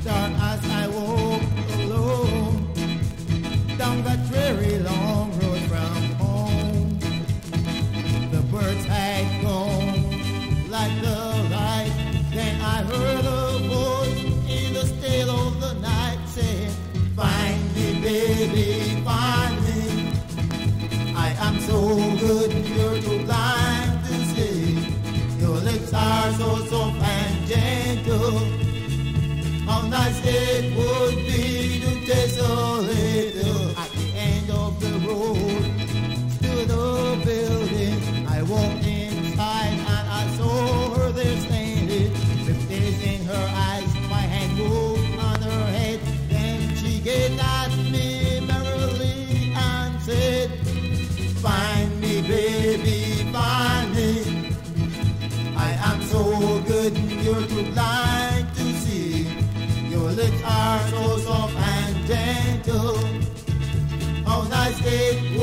start as I walk alone down that dreary long road from home. The birds had gone like the light. Then I heard a voice in the still of the night saying, Find me, baby, find me. I am so good, you're too blind to see. Your lips are so soft and gentle nice it would be to desolate at the end of the road stood a building. I walked inside and I saw her there standing with tears in her eyes, my hand moved on her head. Then she gazed at me merrily and said, "Find me, baby." are so soft and gentle. How nice it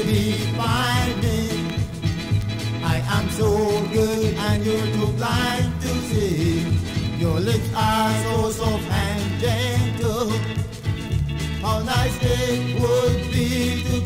to be finding. I am so good and you're too blind to see. Your lips are so soft and gentle. How nice it would be to